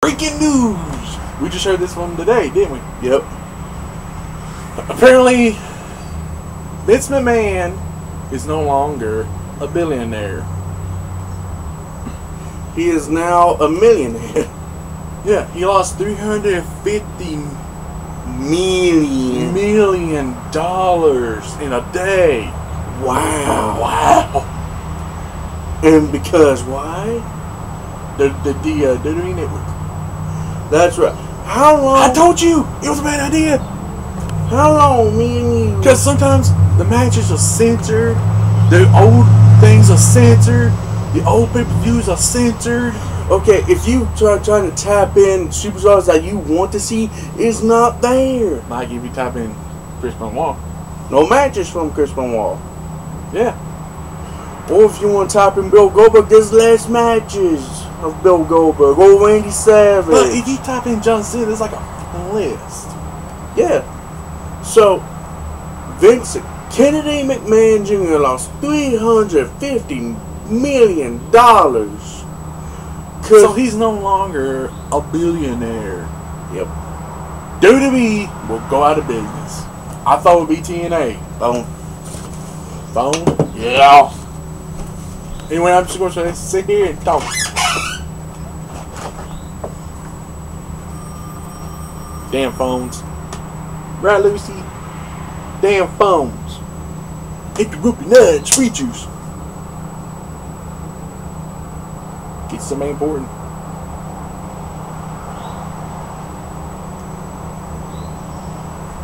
Breaking news! We just heard this one today, didn't we? Yep. Apparently, Vince McMahon is no longer a billionaire. He is now a millionaire. Yeah, he lost 350 Million. million dollars in a day. Wow. Wow! And because why? The the the uh, WWE network. That's right. How long? I told you it was a bad idea. how long me and you? Because sometimes the matches are censored, the old things are censored, the old pay per views are censored. Okay, if you try trying to tap in superstars that you want to see, it's not there. Like if you type in Chris Benoit. No matches from Chris Benoit. Yeah. Or if you want to type in Bill Goldberg, there's less matches of Bill Goldberg or Randy Savage. But if you type in John Cena, there's like a list. Yeah. So, Vincent Kennedy McMahon Jr. lost $350 million. So he's no longer a billionaire. Yep. WWE will go out of business. I thought it would be TNA. Boom. Phone? Yeah. Anyway, I'm just going to sit here and talk. Damn phones. Right, Lucy? Damn phones. Interrupt your nuts, free juice. Get something important.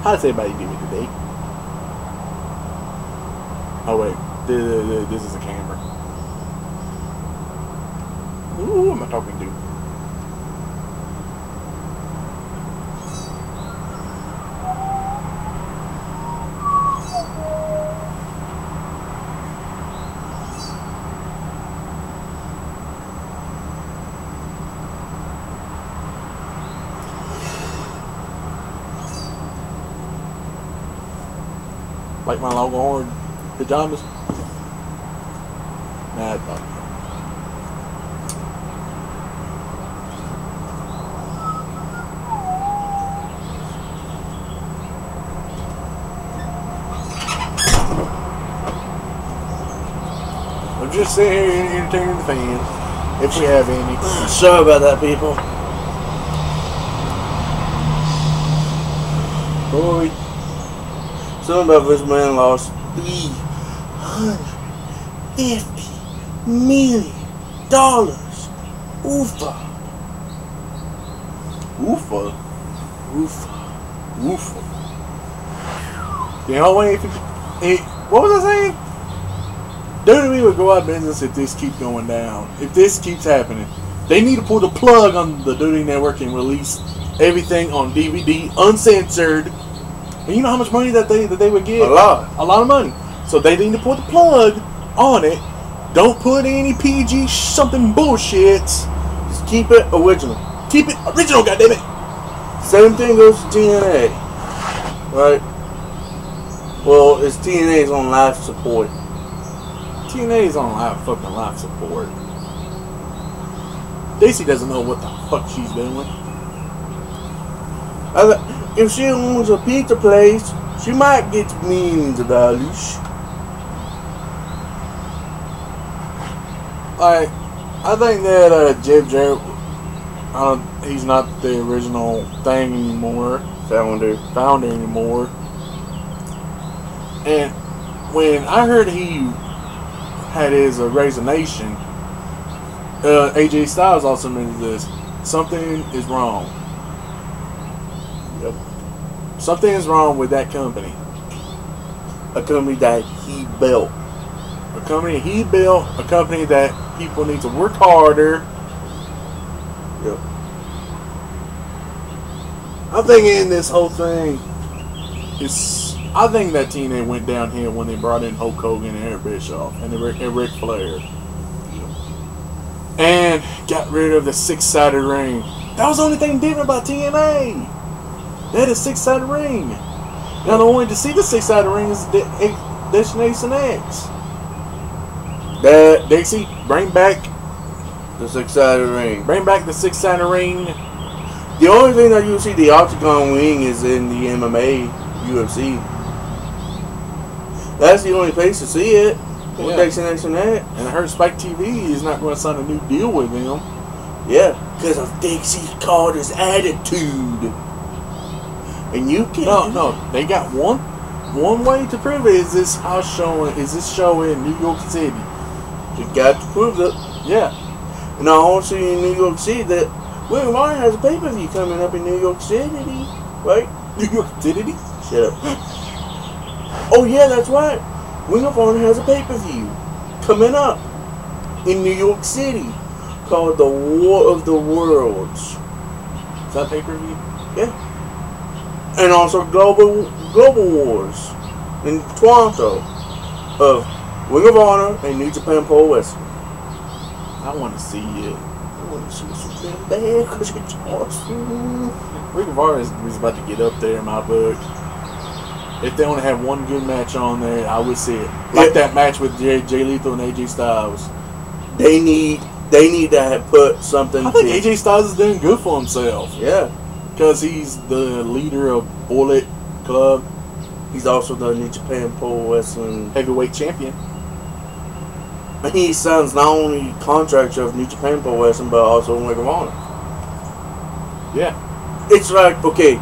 How's everybody doing today? Oh wait, th- th- th- this is a camera. Who am I talking to? Like my Longhorn pajamas? Nah. I'm just sitting here entertaining the fans, if we have any. Sorry about that, people. Boy, Something about this man lost $350 million. Oofa. Oofa. Oofa. Oofa. You know what? If it, it, what was I saying? WWE would go out of business if this keeps going down. If this keeps happening, they need to pull the plug on the WWE Network and release everything on DVD, uncensored. And you know how much money that they that they would get? A lot. A lot of money. So they need to put the plug on it. Don't put any PG something bullshit. Just keep it original. Keep it original, goddammit. Same thing goes to TNA. Right? Well, it's TNA's on life support. TNA's on life fucking life support. Daisy doesn't know what the fuck she's doing. I If she owns a pizza place, she might get millions of dollars. Like, I think that uh, Jeff Jarrett, uh, he's not the original thing anymore, Founder. founder anymore. And when I heard he had his uh, resignation, uh, AJ Styles also mentioned this. Something is wrong. Something is wrong with that company. A company that he built. A company he built, a company that people need to work harder. Yep. I think in this whole thing, is. I think that TNA went downhill when they brought in Hulk Hogan and Eric Bischoff and, Rick, and Flair. And got rid of the six sided ring. That was the only thing different about TNA. They had a six sided ring. Now, the only to see the six sided ring is X- Destination X. That Dixie, bring back The six-sided ring. Bring back the six sided ring. The only thing that you see the octagon wing is in the MMA, UFC. That's the only place to see it. Yeah. The next that? And I heard Spike TV is not going to sign a new deal with them. Yeah, because of Dixie Carter's attitude. And you can't. No, no, they got one one way to prove it is this house showing. is this show in New York City. You got to prove it. Yeah. And I also in New York City that William Martin has a pay per view coming up in New York City, right? New York City? Shut up. Oh yeah, that's right. Ring of Honor has a pay per view coming up in New York City called the War of the Worlds. Is that pay per view? And also Global Global Wars in Toronto of Ring of Honor and New Japan Pro Wrestling. I want to see it. I want to see this damn bad because it's awesome. Ring of Honor is, is about to get up there in my book. If they only have one good match on there, I would see it. Like that match with Jay, Jay Lethal and AJ Styles. They need they need to have put something. I think to- AJ Styles is doing good for himself Yeah, because he's the leader of Bullet Club he's also the New Japan Pro Wrestling. heavyweight champion. And he signs not only contracts of New Japan Pro Wrestling but also Ring of Honor. Yeah. It's like okay,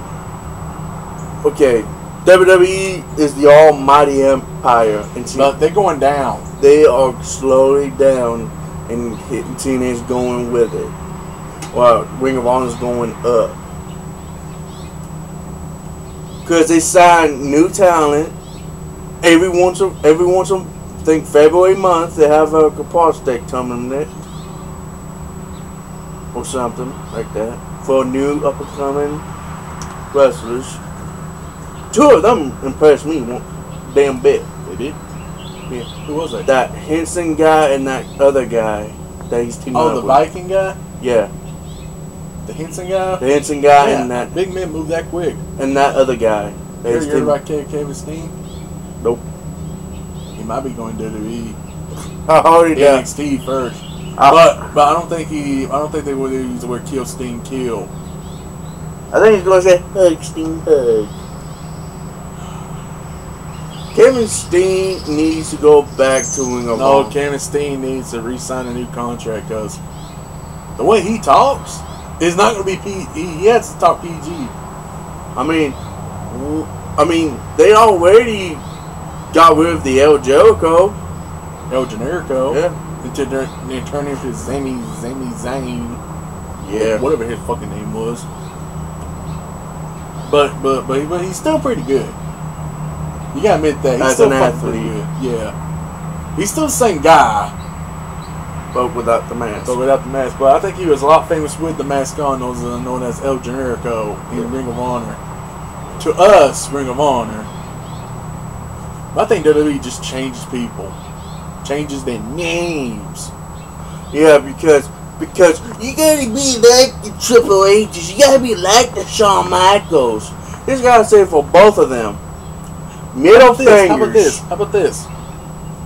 okay. WWE is the almighty empire, and see, But they're going down. they are slowly down, and hitting TNA's going with it. While Ring of Honor's going up. Cause they sign new talent every once a every once a I think February month they have uh, a Kapar Steak tournament or something like that for new up and coming wrestlers. Two of them impressed me one damn bit. They did. Yeah. Who was that? That Hanson guy and that other guy that he's teaming Oh, the with. Viking guy, Yeah, the Hanson guy. the Hanson guy yeah, and that big men move that quick. and that other guy. You heard teaming- about Ke- Kevin Steen? Nope. He might be going to WWE. Already done. NXT first. I, But but I don't think he I don't think they would use the word kill Steen kill. I think he's gonna say hug Steen hug. Kevin Steen needs to go back to Ring of No, Kevin Steen needs to re-sign a new contract because the way he talks is not going to be P. He, has to talk PG. I mean, I mean, they already got rid of the El Jericho. El Generico. Yeah, And to turn and turn him to Sami Sami yeah. Whatever his fucking name was. But but but, but he's still pretty good. You gotta admit that he's As still an pretty athlete. good. Yeah. He's still the same guy, But without the mask. but without the mask. But I think he was a lot famous with the mask on, known as, known as El Generico in Ring of Honor. To us, Ring of Honor. I think WWE just changes people, changes their names. Yeah, because because you gotta be like the Triple H's. You gotta be like the Shawn Michaels. This gotta say for both of them. Middle How about this? fingers. How about this? How about this?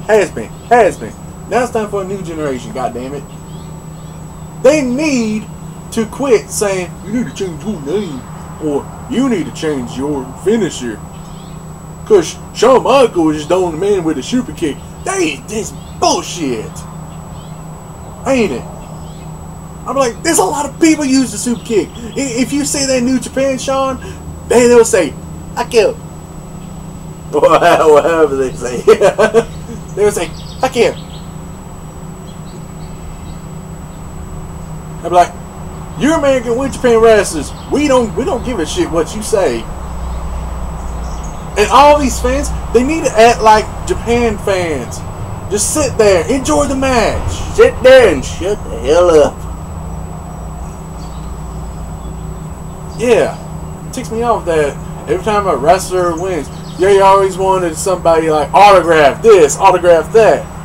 Has been, has been. Now it's time for a new generation. God damn it! They need to quit saying you need to change your name or you need to change your finisher. Cause Shawn Michaels is the only man with a super kick. That is this bullshit, ain't it? I'm like, there's a lot of people use the super kick. If you say that New Japan, Sean, they they'll say, I killed. Whatever they say. they'll say, I can't. I'd be like, you're American with Japan wrestlers. We don't we don't give a shit what you say. And all these fans, they need to act like Japan fans. Just sit there, enjoy the match. Sit there and shut the hell up. Yeah. It ticks me off that every time a wrestler wins, yeah, you always wanted somebody like autograph this, autograph that.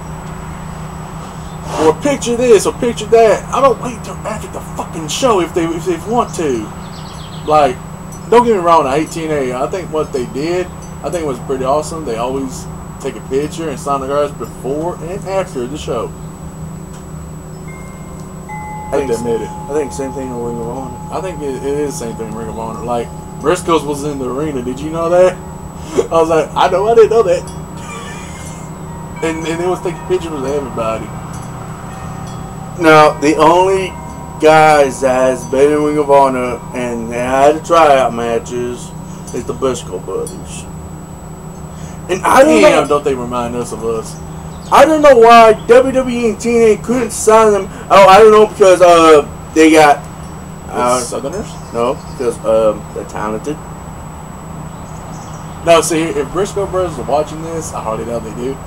Or picture this or picture that. I don't wait till after the fucking show if they if they want to. Like, don't get me wrong, I hate TNA. I think what they did, I think it was pretty awesome. They always take a picture and sign the guys before and after the show. I think- admit it. I think same thing in Ring of Honor. I think it, it is the same thing in Ring of Honor. Like Briscoes was in the arena. Did you know that? I was like, I know, I didn't know that. And and they was taking pictures of everybody. Now, the only guys that has been in Ring of Honor and they had tryout matches is the Briscoe brothers. And I don't Damn, know. don't they remind us of us? I don't know why WWE and TNA couldn't sign them. Oh, I don't know because uh they got uh, Southerners? no because um they're talented. No, see, if Briscoe brothers are watching this, I hardly doubt they do.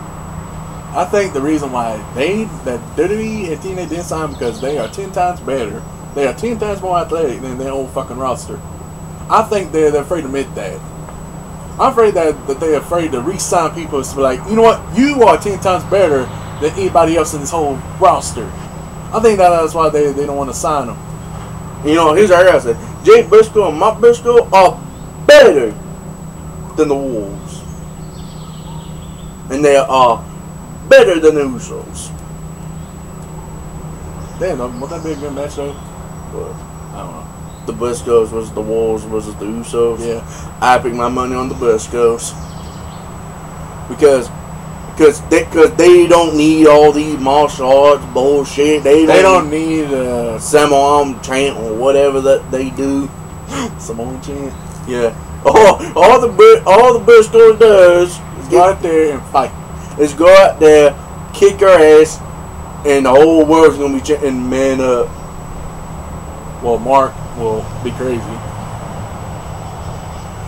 I think the reason why they that WWE and TNA didn't sign because they are ten times better. They are ten times more athletic than their own fucking roster. I think they're, they're afraid to admit that. I'm afraid that, that they're afraid to re-sign people to be like, you know what, you are ten times better than anybody else in this whole roster. I think that that's why they, they don't want to sign them. You know, here's our said Jay Briscoe and Mark Briscoe are better than the Wolves, and they are better than the Usos. Damn, would that be a good match though? But I don't know. the Briscoes versus the Wolves versus the Usos. Yeah. I pick my money on the Briscoes because because they cause they don't need all these martial arts bullshit. They don't, They don't need uh, Samoan chant or whatever that they do. Samoan chant. Yeah. All, all the all the Briscoes does is get, out there and fight. Is go out there, kick her ass, and the whole world's gonna be chanting "Man up." Well, Mark will be crazy.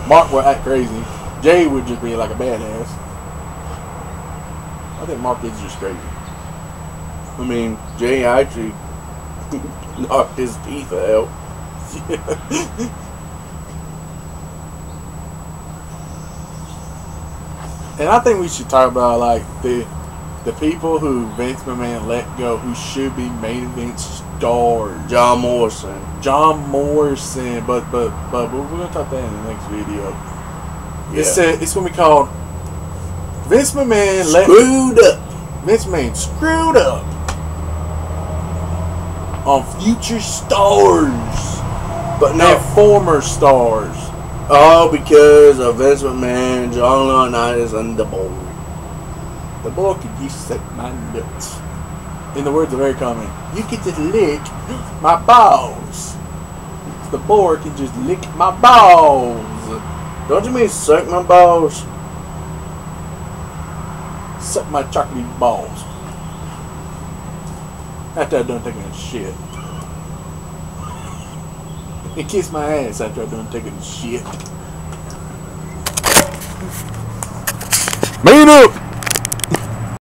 Mark will act crazy. Jay would just be like a badass. I think Mark is just crazy. I mean, Jay actually knocked his teeth out. And I think we should talk about like the the people who Vince McMahon let go, who should be main event stars. John Morrison. John Morrison, but but but we're gonna talk that in the next video. It's Yeah. uh, it's gonna be called Vince McMahon let Screwed up. Vince McMahon screwed up on future stars, But not former stars. All because of Vince McMahon, John Laurinaitis, and the board. The boy could just suck my nuts. In the words of Eric Cartman, you can just lick my balls. The boy can just lick my balls. Don't you mean suck my balls? Suck my chocolate balls. After I'm done taking a shit. And kiss my ass after I'm done taking shit. Man up!